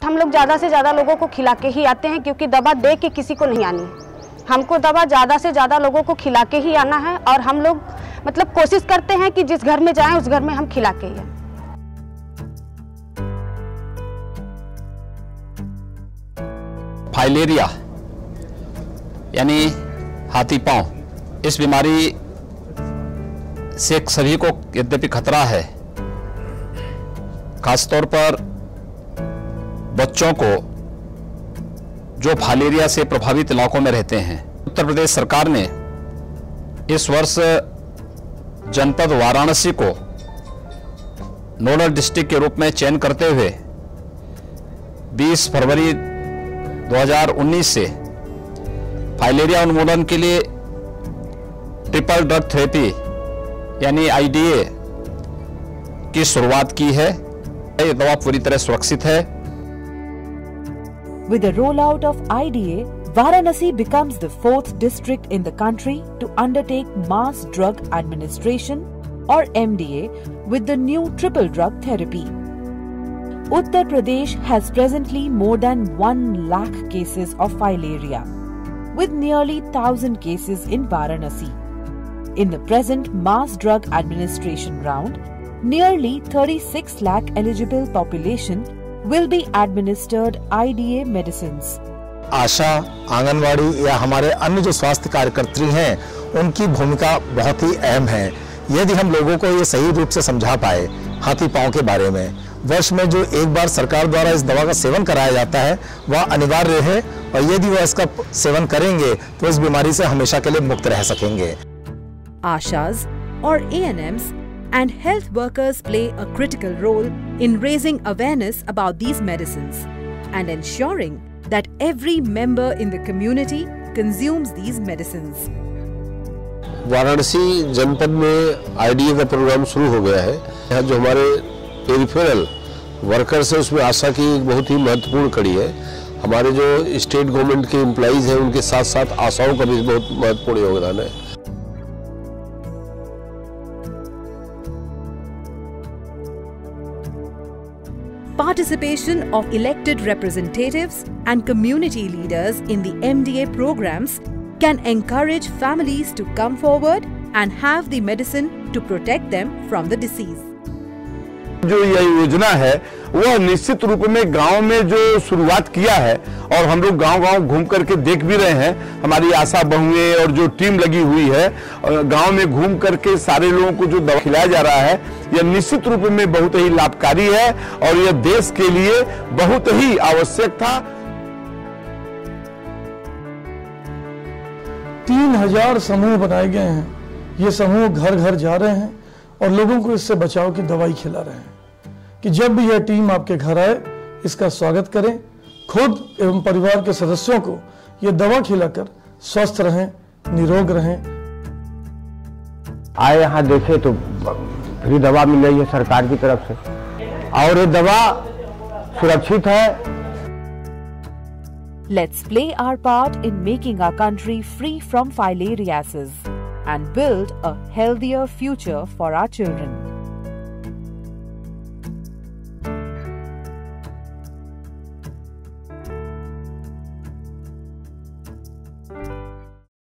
हम लोग ज़्यादा से ज़्यादा लोगों को खिला के ही आते हैं क्योंकि दवा दे के किसी को नहीं आनी हमको दवा ज़्यादा से ज़्यादा लोगों को खिला के ही आना है और हम लोग मतलब कोशिश करते हैं कि जिस घर में जाएँ, उस घर में हम खिला के ही फाइलेरिया, यानी हाथी पाँव, इस बीमारी से सभी को यद्यपि खतरा है, खासतौर पर बच्चों को जो फाइलेरिया से प्रभावित इलाकों में रहते हैं। उत्तर प्रदेश सरकार ने इस वर्ष जनपद वाराणसी को नोडल डिस्ट्रिक्ट के रूप में चयन करते हुए 20 फरवरी 2019 से फाइलेरिया उन्मूलन के लिए ट्रिपल ड्रग थेरेपी यानी आईडीए की शुरुआत की है। ये दवा पूरी तरह सुरक्षित है। With the rollout of IDA, Varanasi becomes the fourth district in the country to undertake mass drug administration or MDA with the new triple drug therapy. Uttar Pradesh has presently more than 1 lakh cases of filaria, with nearly 1000 cases in Varanasi. In the present mass drug administration round, nearly 36 lakh eligible population will be administered IDA medicines. आशा आंगनवाड़ी या हमारे अन्य जो स्वास्थ्य कार्यकर्त्री हैं उनकी भूमिका बहुत ही अहम है। यदि हम लोगों को ये सही रूप से समझा पाए हाथी पाँव के बारे में। वर्ष में जो एक बार सरकार द्वारा इस दवा का सेवन कराया जाता है वह अनिवार्य है और यदि वह इसका सेवन करेंगे तो इस बीमारी से हमेशा के लिए मुक्त रह सकेंगे। Ashas or ANMs and health workers play a critical role in raising awareness about these medicines and ensuring that every member in the community consumes these medicines. Varanasi जनपद में आईडीए का प्रोग्राम शुरू हो गया है यहाँ जो हमारे पेरिफेरल वर्कर्स हैं उसमें आशा की एक बहुत ही महत्वपूर्ण कड़ी है हमारे जो स्टेट गवर्नमेंट के एम्प्लॉइज हैं उनके साथ साथ आशाओं का भी बहुत महत्वपूर्ण योगदान है Participation of elected representatives and community leaders in the MDA programs can encourage families to come forward and have the medicine to protect them from the disease. जो यह योजना है, वह निश्चित रूप में गाँव में जो शुरुआत किया है, और हम लोग गाँव गाँव घूम करके देख भी रहे हैं, हमारी आशा बहुएँ और जो टीम लगी हुई है गाँव में घूम करके सारे लोगों को जो दवा खिलाया जा रहा है, यह निश्चित रूप में बहुत ही लाभकारी है, और यह देश के लिए बहुत ही आवश्यक था। तीन हज़ार समूह बनाए गए हैं। ये समूह घर घर जा रहे हैं। और लोगों को इससे बचाव की दवाई खिला रहे हैं। कि जब भी यह टीम आपके घर आए इसका स्वागत करें। खुद एवं परिवार के सदस्यों को यह दवा खिलाकर स्वस्थ रहें निरोग रहें। आए यहाँ देखे तो फ्री दवा मिल रही है सरकार की तरफ़ से। और ये दवा सुरक्षित है। Let's play our part in making our country free from filariasis. And build a healthier future for our children.